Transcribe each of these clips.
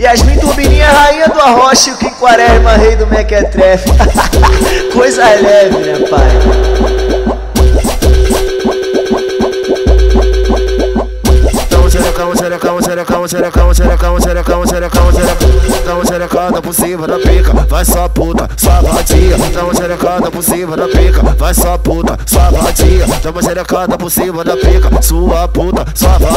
Yasmin Turbininha, rainha do arrocha e o Kim Quaresma, rei do Mequetrefe. Coisa leve, né, pai? Xerecão, xerecão, xerecão, xerecão, xerecão, xerecão, xerecão, xerecão, xerecada por cima da pica, vai só puta, só vadia. Tamo xerecada por cima da pica, vai só puta, só vadia. Tamo xerecada por cima da pica, sua puta, só vadia.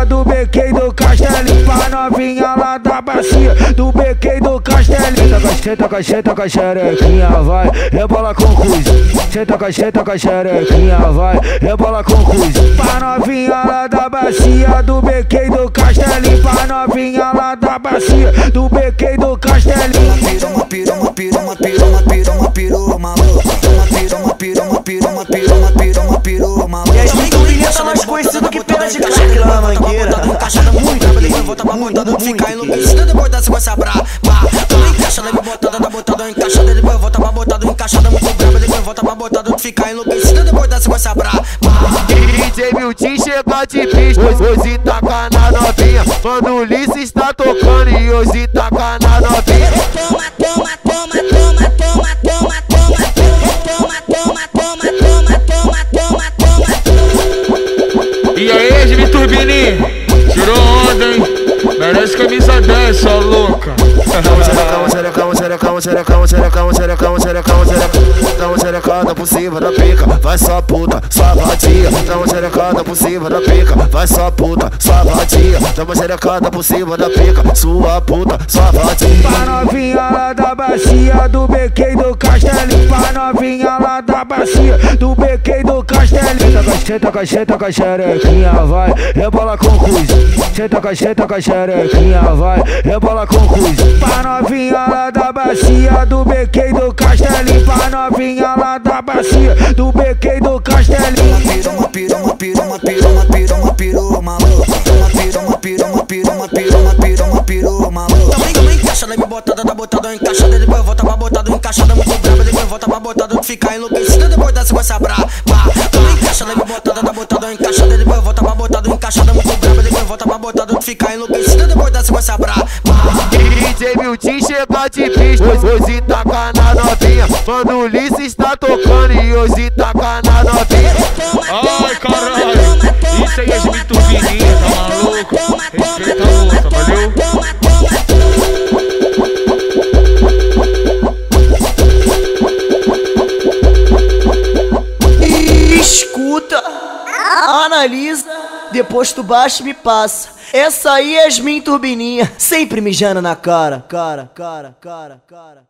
Bacia, do e do castelinho. Pra novinha lá da bacia, do e do castelinho. Senta com a senta com a xerequinha, vai, rebola com cruz. Senta com a senta com a xerequinha, vai, rebola com cruz. Pra novinha lá da bacia, do e do castelinho. Pra novinha lá da bacia, do beque Deixa nós conhecido que pena de crack na mangueira. Muito, muito, muito Fica enlouquecido depois dessa vai se abrabar Também encaixa, leva botada, dá botada Encaixada, depois volta pra botado Encaixada, muito brabo, brava, depois volta pra botada Fica enlouquecido depois dessa vai se abrabar DJ Milton chegou de pista Hoje taca na novinha. Mano, Ulisses tá tocando E hoje taca na novinha. Toma, toma. Camisa 10, sua louca. Xerecada por cima da pica, vai só puta, só vadia. Tamo xerecada por cima da pica, vai só puta, só vadia. Tamo xerecada por cima da pica, sua puta, só vadia. Pra novinha lá da bacia, do e do castelinho. Pra novinha lá da bacia, do e do castelinho. Senta com a senta com a xerequinha, vai, rebola com cruz. Senta com a senta com a xerequinha, vai, rebola com cruz. Pra novinha lá da bacia, do beque e do castelinho. Pra novinha lá da bacia, do beque e do castelinho. Uma pira, uma pira, uma pira, uma pira, uma pira, maluca. Uma pira, uma pira, uma pira, uma pira, uma pira, uma pira, maluca. Também, também encaixada, me botada, da botada, encaixada, depois volta pra botada, encaixada muito braba, depois volta pra botada, fica enlouquecida, depois da sequência braba. Também encaixada, me botada, da botada, encaixada, depois volta pra botada, encaixada muito braba, depois volta pra botada, fica enlouquecida, depois da sequência braba. DJ Milton chega de pista, hoje, hoje taca na novinha. Quando o Ulisses está tocando e hoje taca na novinha. Ai, caralho. Isso aí é Jimmy Turbininha, tá maluco? Respeita a luta, valeu? Escuta, analisa, depois tu baixa e me passa. Essa aí é Yasmin Turbininha, sempre mijando na cara, cara, cara, cara, cara.